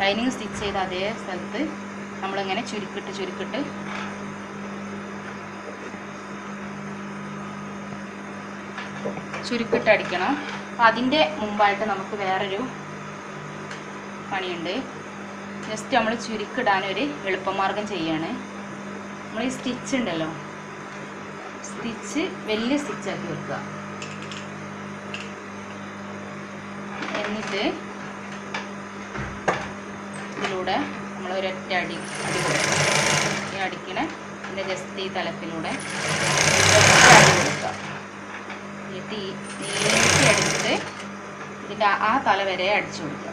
ലൈനിങ് സ്റ്റിച്ച് ചെയ്ത അതേ സ്ഥലത്ത് നമ്മളിങ്ങനെ ചുരുക്കിട്ട് ചുരുക്കിട്ട് ചുരുക്കിട്ട് അടിക്കണം. അപ്പം അതിന്റെ മുമ്പായിട്ട് നമുക്ക് വേറൊരു പണിയുണ്ട്. ജസ്റ്റ് നമ്മൾ ചുരുക്കിടാനൊരു എളുപ്പമാർഗം ചെയ്യാണ്. നമ്മൾ ഈ സ്റ്റിച്ച് ഉണ്ടല്ലോ. സ്റ്റിച്ച് വലിയ സ്റ്റിച്ചാക്കി വെക്കുക എന്നിട്ട് ഇതിലൂടെ നമ്മൾ ഒരൊറ്റ അടി അടി കൊടുക്കുക. ഈ അടിക്കണ എന്റെ ജസ്റ്റ് ഈ തലത്തിലൂടെ അടി കൊടുക്കുക. എന്നിട്ട് ഈ നീട്ടി അടിച്ചിട്ട് ഇതിന്റെ ആ- തല വരെ അടിച്ചു കൊടുക്കുക.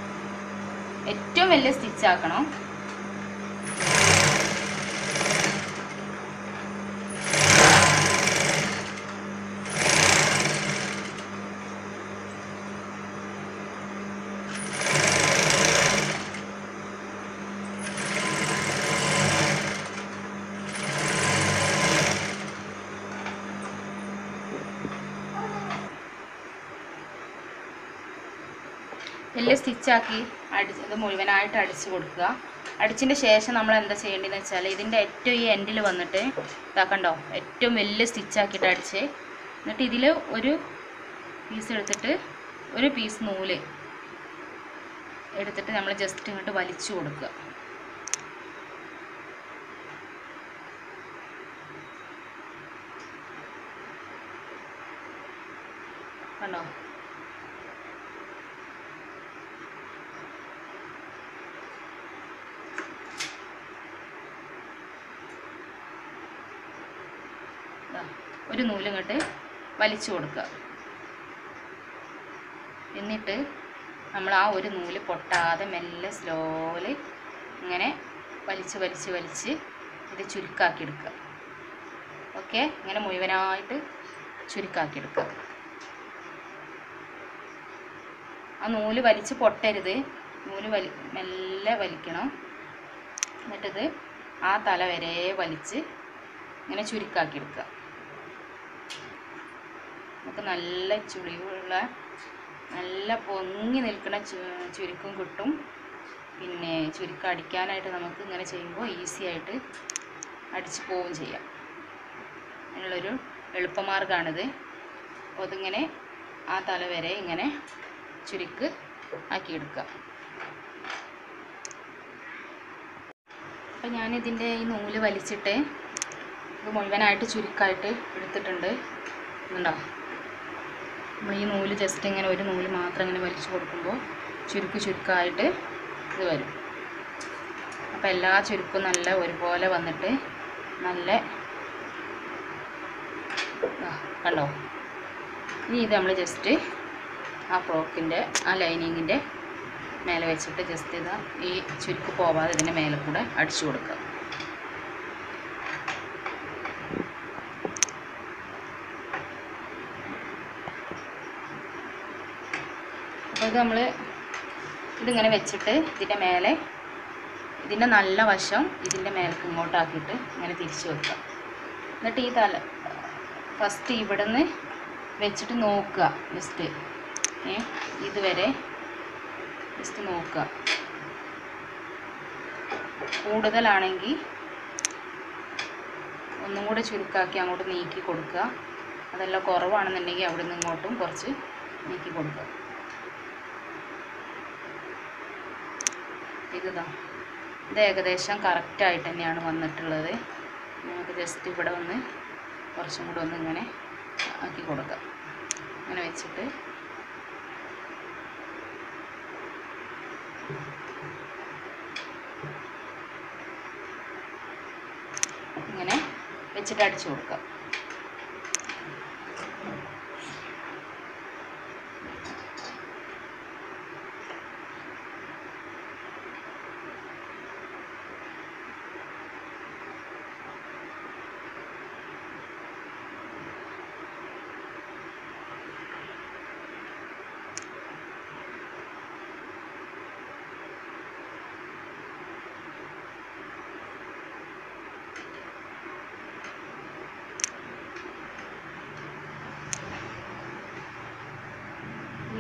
ഏറ്റവും വലിയ സ്റ്റിച്ച് വലിയ സ്റ്റിച്ചാക്കി അടിച്ച് ഇത് മുഴുവനായിട്ട് അടിച്ച് കൊടുക്കുക. അടിച്ചതിന്റെ ശേഷം നമ്മൾ എന്താ ചെയ്യേണ്ടതെന്ന് വെച്ചാൽ ഇതിന്റെ ഏറ്റവും ഈ എൻഡിൽ വന്നിട്ട് ഇതാക്കണ്ടോ ഏറ്റവും വലിയ സ്റ്റിച്ചാക്കിയിട്ട് അടിച്ച് എന്നിട്ട് ഇതിൽ ഒരു പീസ് എടുത്തിട്ട് ഒരു പീസ് നൂൽ എടുത്തിട്ട് നമ്മൾ ജസ്റ്റ് ഇങ്ങോട്ട് വലിച്ചു കൊടുക്കുക. കണ്ടോ? ഒരു നൂൽ ഇങ്ങോട്ട് വലിച്ചു കൊടുക്കുക. എന്നിട്ട് നമ്മൾ ആ ഒരു നൂൽ പൊട്ടാതെ മെല്ലെ സ്ലോലി ഇങ്ങനെ വലിച്ച് വലിച്ച് വലിച്ച് ഇത് ചുരുക്കാക്കി എടുക്കുക. ഓക്കെ ഇങ്ങനെ മുഴുവനായിട്ട് ചുരുക്കാക്കി എടുക്കുക. ആ നൂൽ വലിച്ച് പൊട്ടരുത്. നൂൽ വലി മെല്ലെ വലിക്കണം. എന്നിട്ടിത് ആ തല വരെ വലിച്ച് ഇങ്ങനെ ചുരുക്കാക്കി എടുക്കുക. നമുക്ക് നല്ല ചുളിവുള്ള നല്ല പൊങ്ങി നിൽക്കുന്ന ചുരുക്കും കിട്ടും. പിന്നെ ചുരുക്കം അടിക്കാനായിട്ട് നമുക്ക് ഇങ്ങനെ ചെയ്യുമ്പോൾ ഈസി ആയിട്ട് അടിച്ച് പോവുകയും ചെയ്യാം. അങ്ങനെയുള്ളൊരു എളുപ്പമാർഗമാണിത് അപ്പോൾ അതിങ്ങനെ ആ തല വരെ ഇങ്ങനെ ചുരുക്ക് ആക്കിയെടുക്കുക. അപ്പോൾ ഞാനിതിന്റെ ഈ നൂൽ വലിച്ചിട്ട് ഇത് മുഴുവനായിട്ട് ചുരുക്കായിട്ട് എടുത്തിട്ടുണ്ട്. ഉണ്ടോ നമ്മൾ ഈ നൂൽ ജസ്റ്റ് ഇങ്ങനെ ഒരു നൂൽ മാത്രം ഇങ്ങനെ വലിച്ചു കൊടുക്കുമ്പോൾ ചുരുക്ക് ചുരുക്കായിട്ട് ഇത് വരും. അപ്പം എല്ലാ ചുരുക്കും നല്ല ഒരുപോലെ വന്നിട്ട് നല്ല കണ്ടോ? ഇനി ഇത് നമ്മൾ ജസ്റ്റ് ആ ഫ്രോക്കിന്റെ ആ ലൈനിങ്ങിന്റെ മേലെ വെച്ചിട്ട് ജസ്റ്റ് ഇതാ ഈ ചുരുക്ക് പോവാതെ ഇതിന്റെ മേലെ കൂടെ അടിച്ചു കൊടുക്കുക. ഇത് നമ്മൾ ഇതിങ്ങനെ വെച്ചിട്ട് ഇതിന്റെ മേലെ ഇതിന്റെ നല്ല വശം ഇതിന്റെ മേലേക്ക് ഇങ്ങോട്ടാക്കിയിട്ട് ഇങ്ങനെ തിരിച്ചു വെക്കുക. എന്നിട്ട് ഈ തല ഫസ്റ്റ് ഇവിടെ നിന്ന് വെച്ചിട്ട് നോക്കുക ജസ്റ്റ് ഏ ഇതുവരെ ജസ്റ്റ് നോക്കുക. കൂടുതലാണെങ്കിൽ ഒന്നും കൂടെ ചുരുക്കാക്കി അങ്ങോട്ട് നീക്കി കൊടുക്കുക. അതെല്ലാം കുറവാണെന്നുണ്ടെങ്കിൽ അവിടെ നിന്ന് ഇങ്ങോട്ടും കുറച്ച് നീക്കി കൊടുക്കുക. ഇതാ ഇത് ഏകദേശം കറക്റ്റായിട്ട് തന്നെയാണ് വന്നിട്ടുള്ളത്. നമുക്ക് ജസ്റ്റ് ഇവിടെ ഒന്ന് കുറച്ചും കൂടെ ഒന്ന് ഇങ്ങനെ ആക്കി കൊടുക്കാം. അങ്ങനെ വെച്ചിട്ട്. ഇങ്ങനെ വെച്ചിട്ട് അടിച്ചു കൊടുക്കുക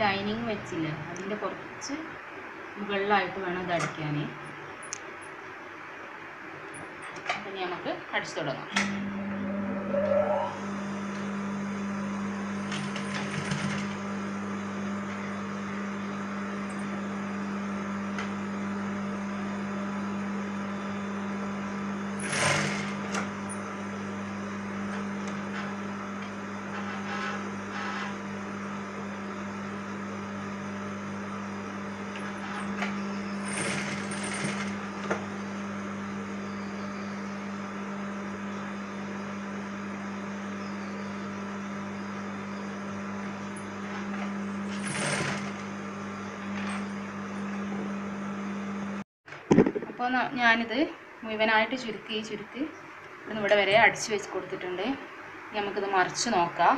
ലൈനിങ് വെച്ചില്ലേ. അതിന്റെ കുറച്ച് മുകളിലായിട്ട് വേണം ഇത് അടിക്കാൻ അപ്പം നമുക്ക് അടിച്ചു തുടങ്ങാം. അപ്പോൾ ഞാനിത് മുഴുവനായിട്ട് ചുരുക്കി ഈ ഇവിടെ ഇവിടെ വരെ അടിച്ചു വെച്ച് കൊടുത്തിട്ടുണ്ട്. നമുക്കിത് മറിച്ച് നോക്കാം.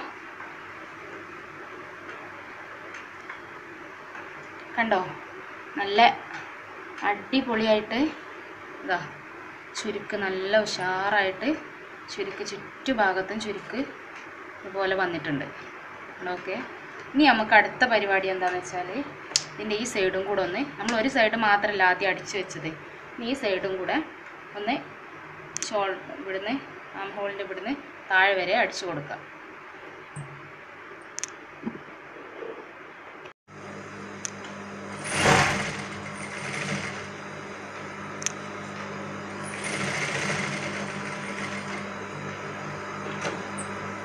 കണ്ടോ? നല്ല അടിപൊളിയായിട്ട് ഇതാ ചുരുക്ക് നല്ല ഉഷാറായിട്ട് ചുരുക്ക് ചുറ്റുഭാഗത്തും ചുരുക്ക് ഇതുപോലെ വന്നിട്ടുണ്ട്. ഓക്കെ? ഇനി നമുക്ക് അടുത്ത പരിപാടി എന്താണെന്ന് വെച്ചാൽ ഇതിന്റെ ഈ സൈഡും കൂടെ ഒന്ന് നമ്മൾ ഒരു സൈഡ് മാത്രമല്ല ആദ്യം അടിച്ചു വെച്ചത്. ഈ സൈഡും കൂടെ ഒന്ന് ഷോൾ ഇവിടുന്ന് ആം ഹോളിന്റെ ഇവിടുന്ന് താഴെ വരെ അടിച്ചു കൊടുക്കുക.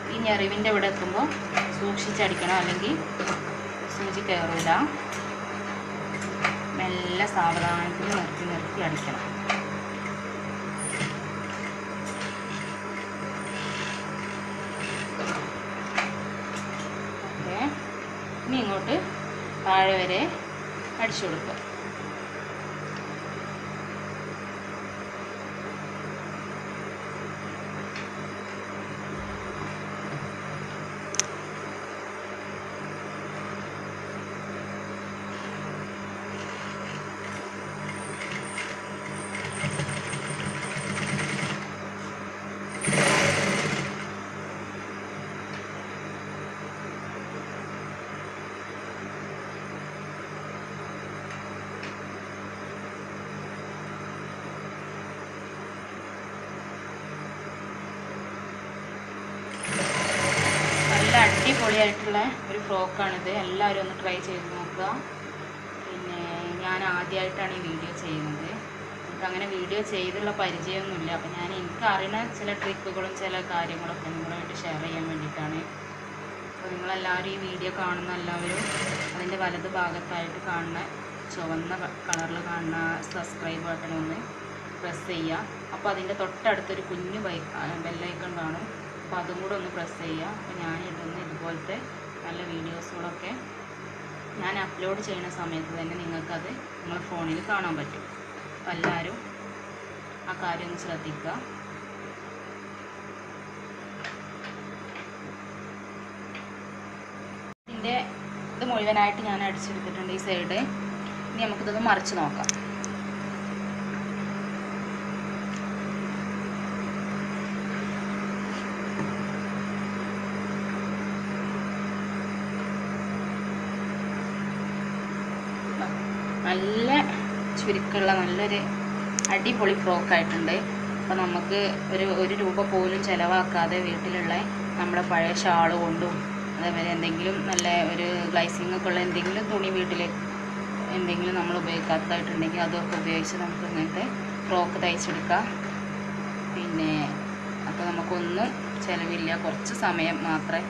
ഇനി ഞെറിവിന്റെ ഇവിടെ എത്തുമ്പോൾ സൂക്ഷിച്ചടിക്കണം അല്ലെങ്കിൽ സൂചി കയറില്ല മെല്ലെ സാവധാനത്തിൽ നിർത്തി നിർത്തി അടിക്കണം. ഇനി ഇങ്ങോട്ട് താഴെ വരെ അടിച്ചു കൊടുക്കുക നല്ല അടിപൊളിയായിട്ടുള്ള ഒരു ഫ്രോക്കാണിത്. എല്ലാവരും ഒന്ന് ട്രൈ ചെയ്ത് നോക്കുക. പിന്നെ ഞാൻ ആദ്യമായിട്ടാണ് ഈ വീഡിയോ ചെയ്യുന്നത്. എനിക്ക് അങ്ങനെ വീഡിയോ ചെയ്തുള്ള പരിചയമൊന്നുമില്ല. അപ്പം ഞാൻ എനിക്ക് അറിയുന്ന ചില ട്രിക്കുകളും ചില കാര്യങ്ങളൊക്കെ നിങ്ങളുമായിട്ട് ഷെയർ ചെയ്യാൻ വേണ്ടിയിട്ടാണ്. അപ്പോൾ നിങ്ങളെല്ലാവരും ഈ വീഡിയോ കാണുന്ന എല്ലാവരും അതിന്റെ വലത് ഭാഗത്തായിട്ട് കാണുന്ന ചുവന്ന കളറിൽ കാണുന്ന സബ്സ്ക്രൈബ് ബട്ടൺ ഒന്ന് പ്രസ് ചെയ്യുക. അപ്പോൾ അതിന്റെ തൊട്ടടുത്തൊരു കുഞ്ഞു ബൈ ബെല്ലൈക്കൺ കാണും. അപ്പോൾ അതും കൂടെ ഒന്ന് പ്രസ് ചെയ്യുക. അപ്പോൾ ഞാൻ ഇടുന്ന ഇതുപോലത്തെ നല്ല വീഡിയോസുകളൊക്കെ ഞാൻ അപ്ലോഡ് ചെയ്യുന്ന സമയത്ത് തന്നെ നിങ്ങൾക്കത് നിങ്ങളുടെ ഫോണിൽ കാണാൻ പറ്റും. അപ്പോൾ എല്ലാവരും ആ കാര്യം ഒന്ന് ശ്രദ്ധിക്കുക. ഇതിന്റെ ഇത് മുഴുവനായിട്ട് ഞാൻ അടിച്ചെടുത്തിട്ടുണ്ട് ഈ സൈഡ് ഇനി നമുക്കിതൊന്ന് മറിച്ച് നോക്കാം നല്ല ചുരുക്കമുള്ള നല്ലൊരു അടിപൊളി ഫ്രോക്കായിട്ടുണ്ട് അപ്പോൾ നമുക്ക് ഒരു ഒരു രൂപ പോലും ചിലവാക്കാതെ വീട്ടിലുള്ള നമ്മുടെ പഴയ ഷാൾ കൊണ്ടും അതേപോലെ എന്തെങ്കിലും നല്ല ഒരു ഗ്ലൈസിങ് ഒക്കെ ഉള്ള എന്തെങ്കിലും തുണി വീട്ടിൽ എന്തെങ്കിലും നമ്മൾ ഉപയോഗിക്കാത്തതായിട്ടുണ്ടെങ്കിൽ അതൊക്കെ ഉപയോഗിച്ച് നമുക്ക് ഇങ്ങനത്തെ ഫ്രോക്ക് തയ്ച്ചെടുക്കാം. പിന്നെ അപ്പോൾ നമുക്കൊന്നും ചിലവില്ല. കുറച്ച് സമയം മാത്രമേ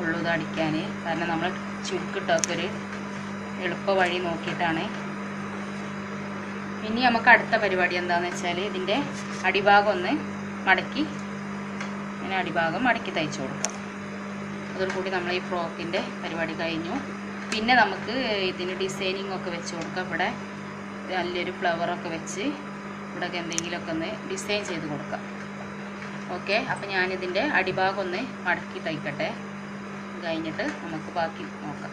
ഉള്ളൂ ഇത് അടിക്കാൻ കാരണം നമ്മൾ ചുരുക്കിട്ടൊക്കെ ഒരു എളുപ്പ വഴി നോക്കിയിട്ടാണ് ഇനി നമുക്ക് അടുത്ത പരിപാടി എന്താണെന്ന് വെച്ചാൽ ഇതിന്റെ അടിഭാഗം ഒന്ന് മടക്കി ഇങ്ങനെ അടിഭാഗം മടക്കി തയ്ച്ചു കൊടുക്കാം. അതോടുകൂടി നമ്മൾ ഈ ഫ്രോക്കിന്റെ പരിപാടി കഴിഞ്ഞു. പിന്നെ നമുക്ക് ഇതിന് ഡിസൈനിങ് ഒക്കെ വെച്ച് കൊടുക്കാം. ഇവിടെ നല്ലൊരു ഫ്ലവറൊക്കെ വെച്ച് ഇവിടെയൊക്കെ എന്തെങ്കിലുമൊക്കെ ഒന്ന് ഡിസൈൻ ചെയ്ത് കൊടുക്കാം. ഓക്കെ അപ്പോൾ ഞാനിതിന്റെ അടിഭാഗം ഒന്ന് മടക്കി തയ്ക്കട്ടെ. കഴിഞ്ഞിട്ട് നമുക്ക് ബാക്കി നോക്കാം.